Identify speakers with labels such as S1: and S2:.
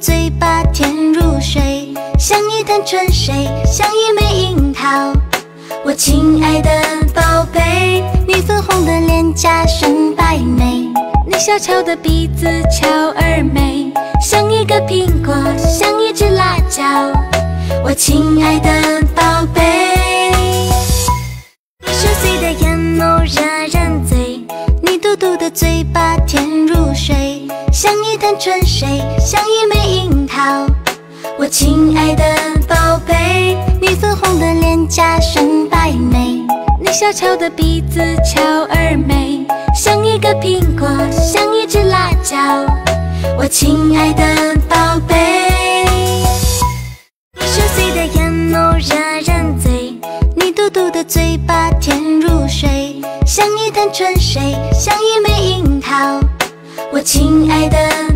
S1: 嘴巴甜如水，像一潭春水，像一枚樱桃。我亲爱的宝贝，你粉红的脸颊生白眉，你小巧的鼻子俏而美，像一个苹果，像一只辣椒。我亲爱的宝贝，你深邃的眼眸惹人醉，你嘟嘟的嘴巴甜如水，像一潭春水，像一枚樱桃。我亲爱的宝贝，你粉红的脸颊生白眉，你小巧的鼻子俏而美，像一个苹果，像一只辣椒。我亲爱的宝贝，你深邃的眼眸惹人醉，你嘟嘟的嘴巴甜如水，像一潭春水，像一枚樱桃。我亲爱的。